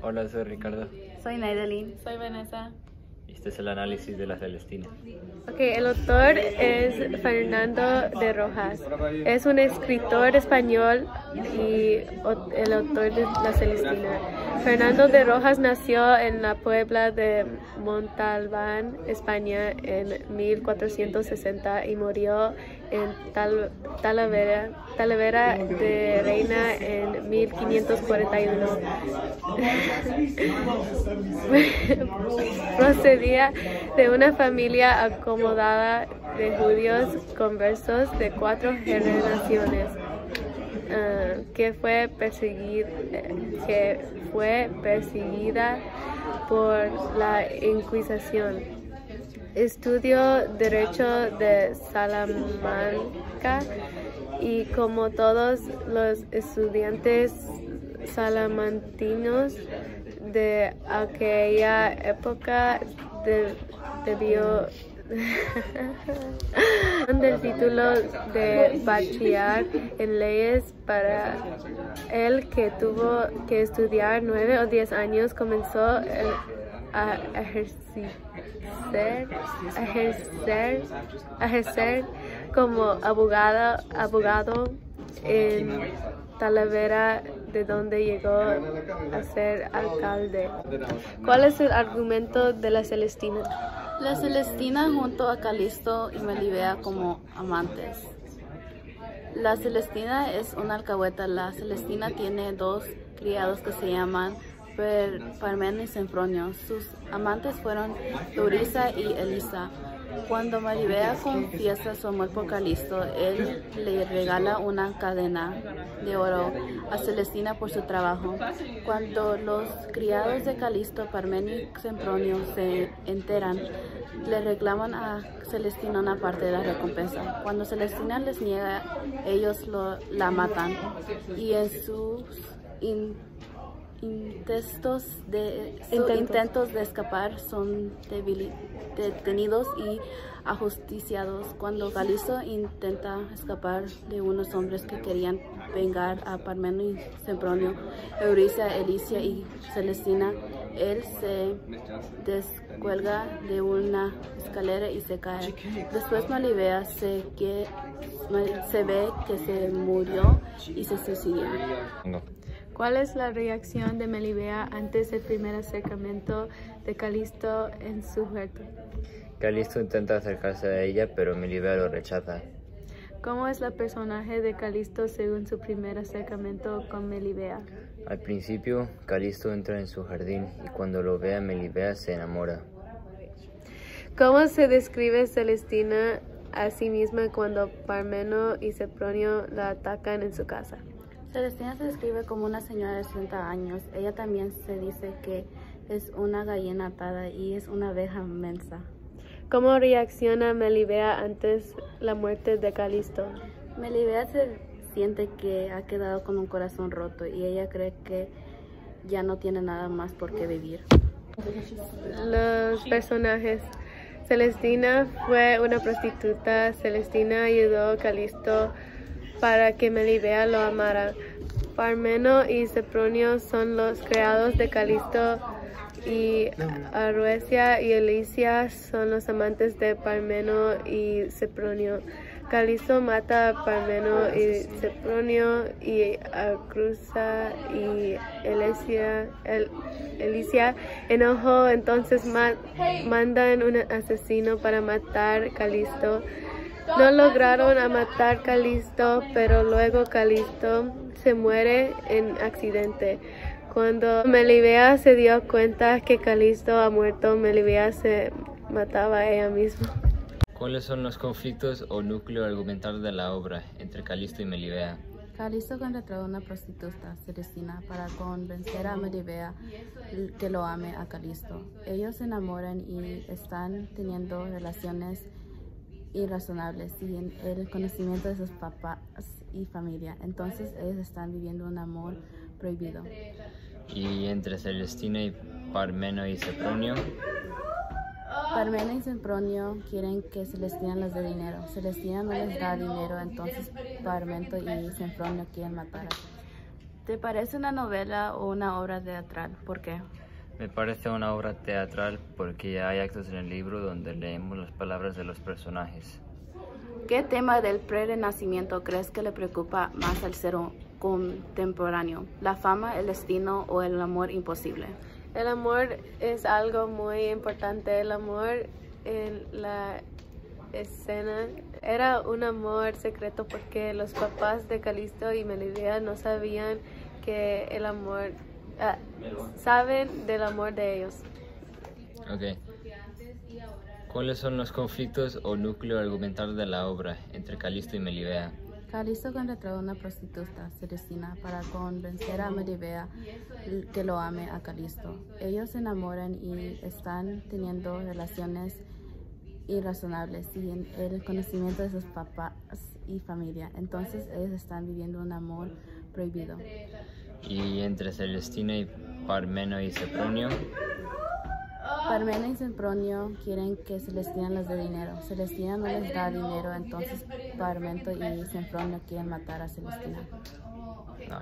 Hola, soy Ricardo. Soy Naidelin. Soy Vanessa. Este es el análisis de la Celestina. Ok, el autor es Fernando de Rojas. Es un escritor español y el autor de La Celestina. Fernando de Rojas nació en la Puebla de Montalbán, España, en 1460 y murió en Talavera, Talavera de Reina en 1541. Procedía de una familia acomodada de judíos conversos de cuatro generaciones. Uh, que fue que fue perseguida por la Inquisición. Estudió Derecho de Salamanca y como todos los estudiantes salamantinos de aquella época debió del título de bachiller en leyes para él que tuvo que estudiar nueve o diez años comenzó a ejercer, ejercer, ejercer como abogado, abogado en Talavera, de donde llegó a ser alcalde. ¿Cuál es el argumento de la Celestina? La Celestina junto a Calisto y Melibea como amantes. La Celestina es una alcahueta. La Celestina tiene dos criados que se llaman Parmeno y Sempronio. Sus amantes fueron Dorisa y Elisa. Cuando Maribea confiesa su amor por Calisto, él le regala una cadena de oro a Celestina por su trabajo. Cuando los criados de Calisto, Parmenio y Sempronio se enteran, le reclaman a Celestina una parte de la recompensa. Cuando Celestina les niega, ellos lo, la matan y en sus intentos de, intentos. de escapar son detenidos y ajusticiados. Cuando Galisto intenta escapar de unos hombres que querían vengar a Parmeno y Sempronio, Euricia, Elicia y Celestina, él se descuelga de una escalera y se cae. Después Malivea se, que, se ve que se murió y se suicidó. ¿Cuál es la reacción de Melibea antes del primer acercamiento de Calisto en su huerto? Calisto intenta acercarse a ella, pero Melibea lo rechaza. ¿Cómo es el personaje de Calisto según su primer acercamiento con Melibea? Al principio, Calisto entra en su jardín y cuando lo ve a Melibea se enamora. ¿Cómo se describe Celestina a sí misma cuando Parmeno y Sepronio la atacan en su casa? Celestina se describe como una señora de 60 años. Ella también se dice que es una gallina atada y es una abeja mensa. ¿Cómo reacciona Melibea antes la muerte de Calisto? Melibea se siente que ha quedado con un corazón roto y ella cree que ya no tiene nada más por qué vivir. Los personajes. Celestina fue una prostituta. Celestina ayudó a Calisto para que Melibea lo amara. Parmeno y Sepronio son los creados de Calisto y Aruesia y Elicia son los amantes de Parmeno y Sepronio. Calisto mata a Parmeno y Sepronio y Cruza y Elicia, el, Elicia enojo, entonces mandan un asesino para matar Calisto. No lograron a matar Calisto, pero luego Calisto se muere en accidente. Cuando Melibea se dio cuenta que Calisto ha muerto, Melibea se mataba a ella misma. ¿Cuáles son los conflictos o núcleo argumental de la obra entre Calisto y Melibea? Calisto contrató a una prostituta, Celestina, para convencer a Melibea que lo ame a Calisto. Ellos se enamoran y están teniendo relaciones irrazonables sin el conocimiento de sus papás y familia. Entonces ellos están viviendo un amor prohibido. ¿Y entre Celestina y Parmeno y Sempronio? Parmeno y Sempronio quieren que Celestina les dé dinero. Celestina no les da dinero, entonces Parmento y Sempronio quieren matar ¿Te parece una novela o una obra teatral? ¿Por qué? Me parece una obra teatral porque ya hay actos en el libro donde leemos las palabras de los personajes. ¿Qué tema del pre-renacimiento crees que le preocupa más al ser contemporáneo? ¿La fama, el destino o el amor imposible? El amor es algo muy importante. El amor en la escena era un amor secreto porque los papás de Calisto y Melibea no sabían que el amor, ah, saben del amor de ellos. Ok. ¿Cuáles son los conflictos o núcleo argumental de la obra entre Calisto y Melibea? Calisto contrató a una prostituta, Celestina, para convencer a Melibea que lo ame a Calisto. Ellos se enamoran y están teniendo relaciones irrazonables sin el conocimiento de sus papás y familia. Entonces ellos están viviendo un amor prohibido. ¿Y entre Celestina y Parmeno y Sempronio? Parmeno y Sempronio quieren que Celestina les dé dinero. Celestina no les da dinero, entonces Parmento y Sempronio quieren matar a Celestina. No.